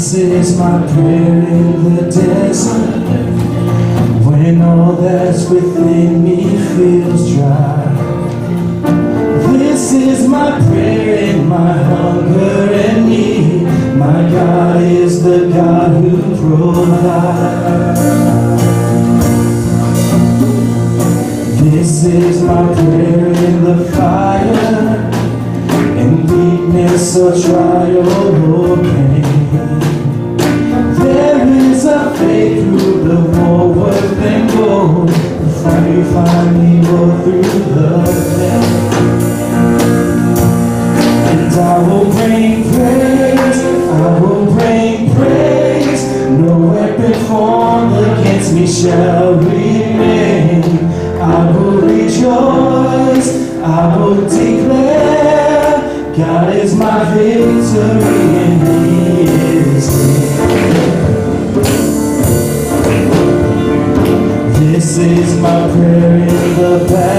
This is my prayer in the desert. When all that's within me feels dry. This is my prayer in my hunger and need. My God is the God who provides. This is my prayer in the fire. In weakness or trial oh, or pain There is a faith through the worth than gold Before you find me go through the pain And I will bring praise, I will bring praise. No weapon formed against me shall remain. I will rejoice, I will declare God is my victory is my prayer in the battle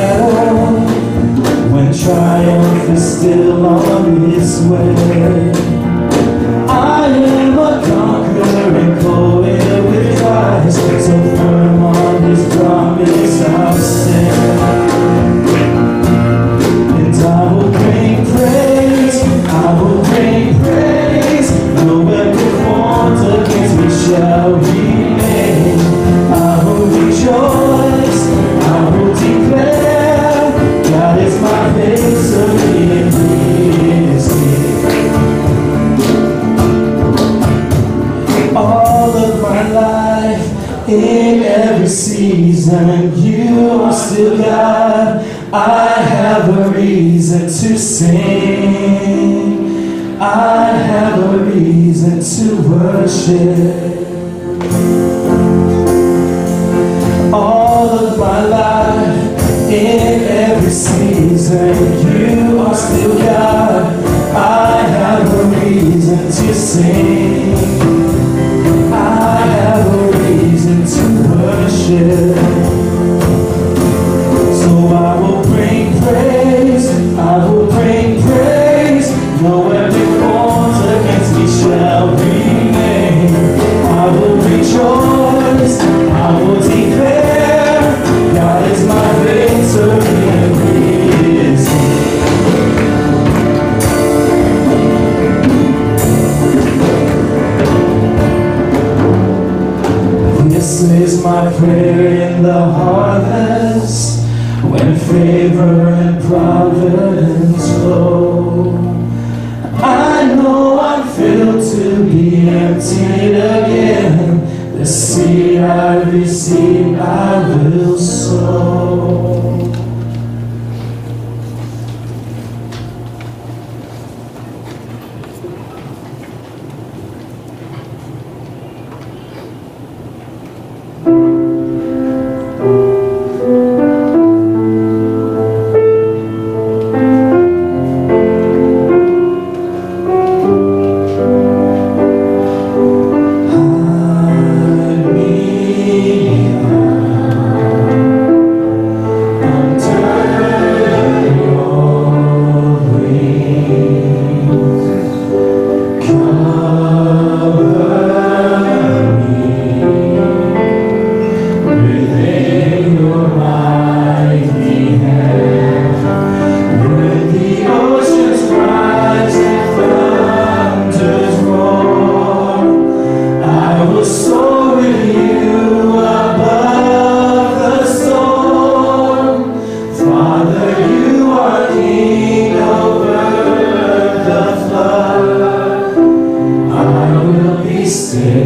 sin.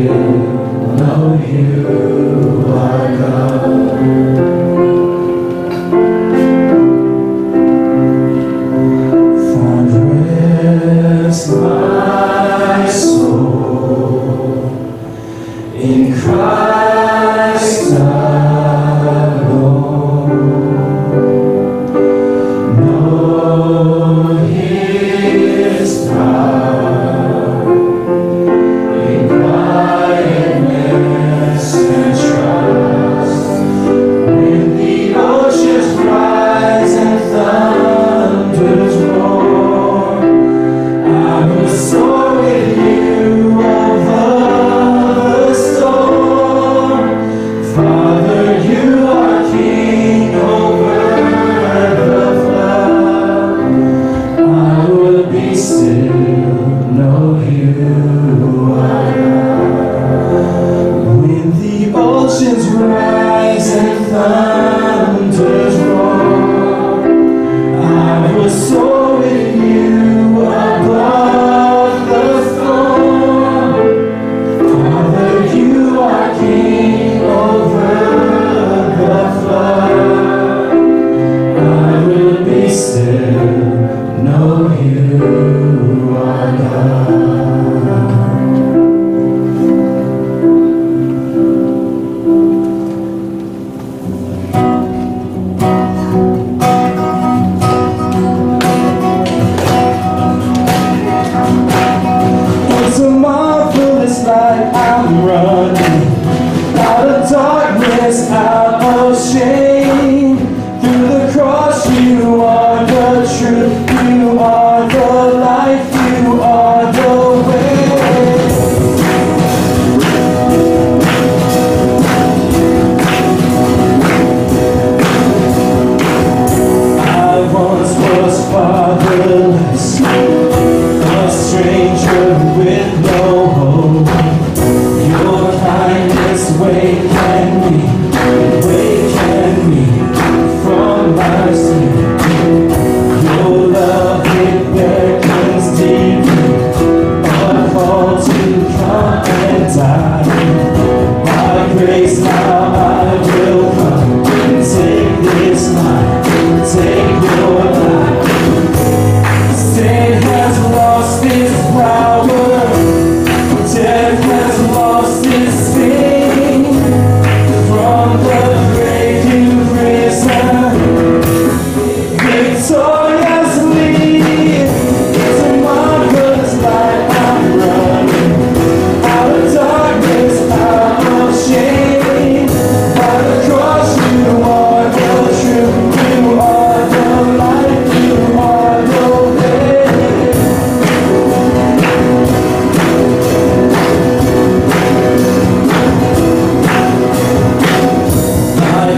Senhor.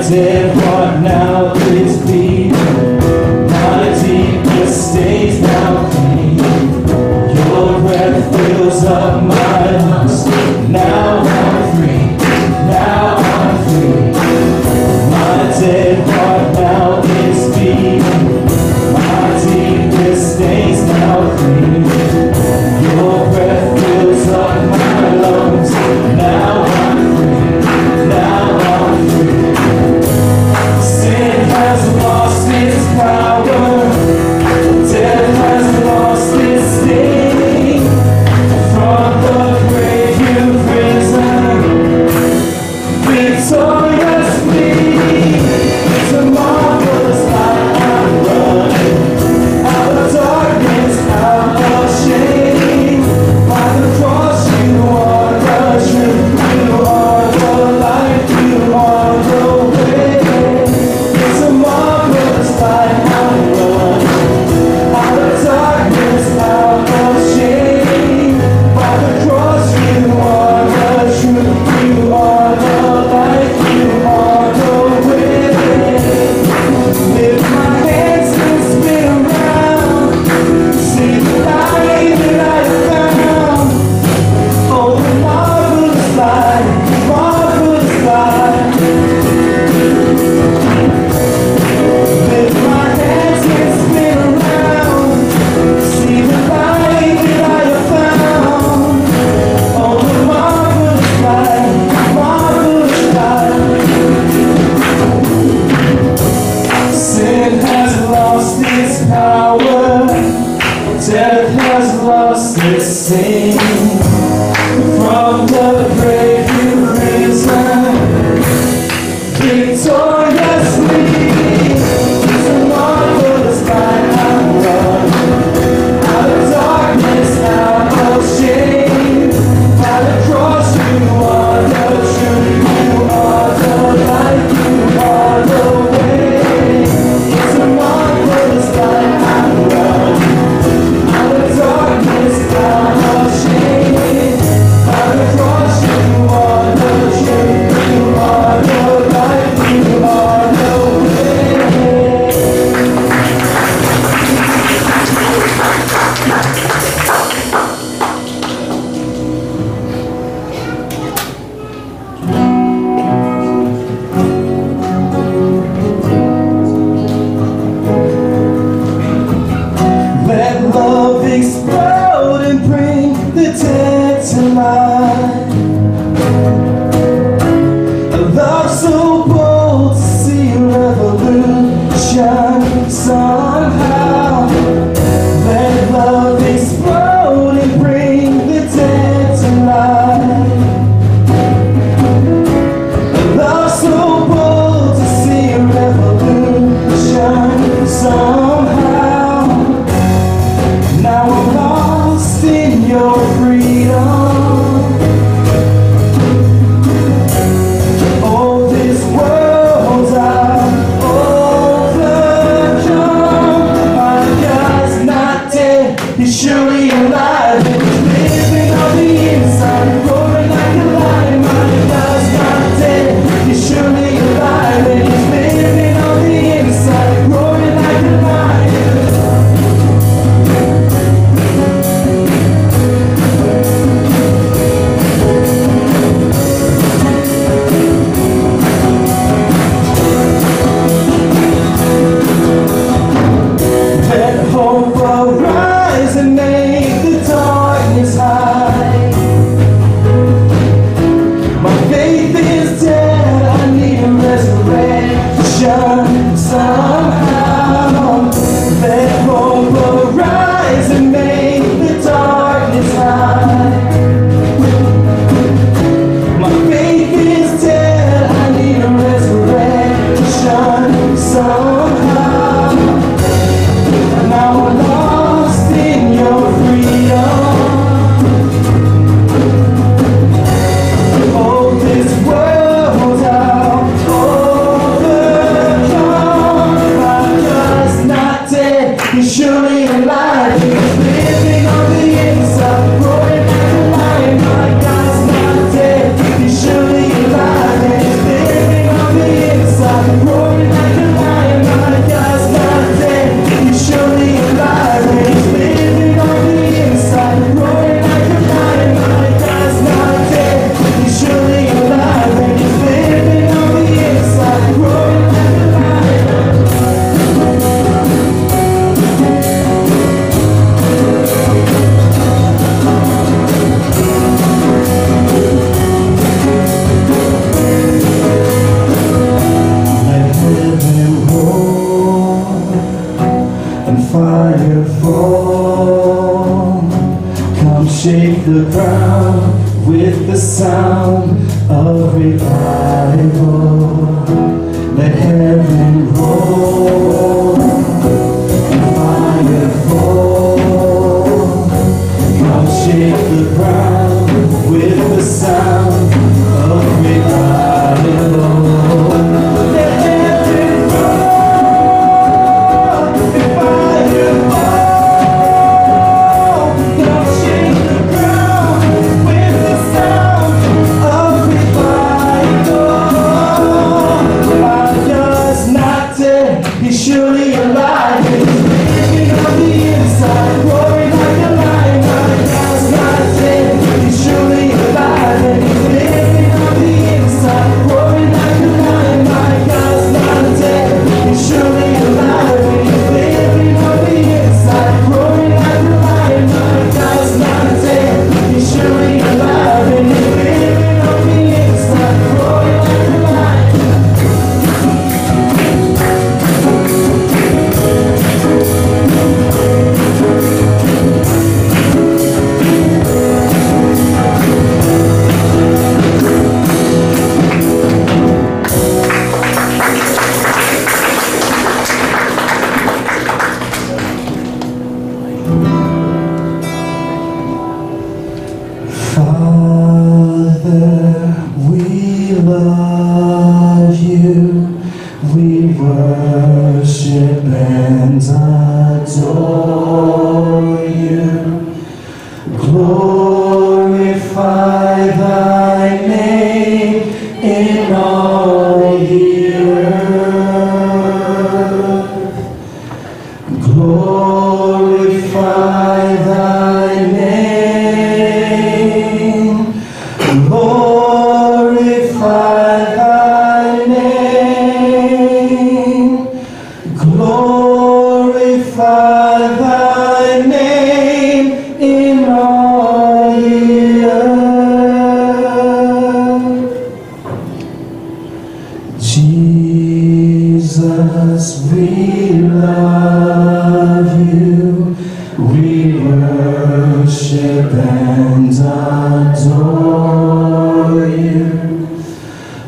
Dead heart now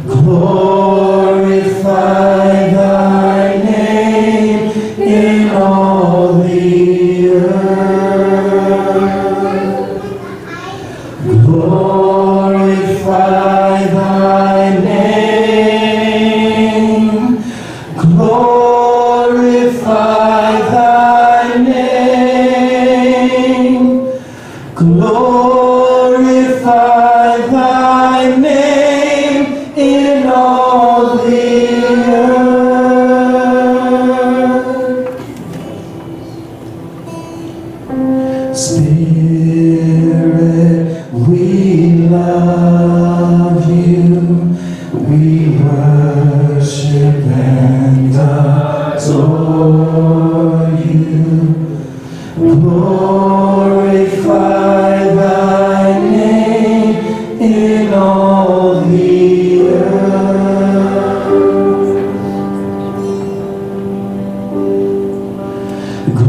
Glorify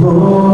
Glorify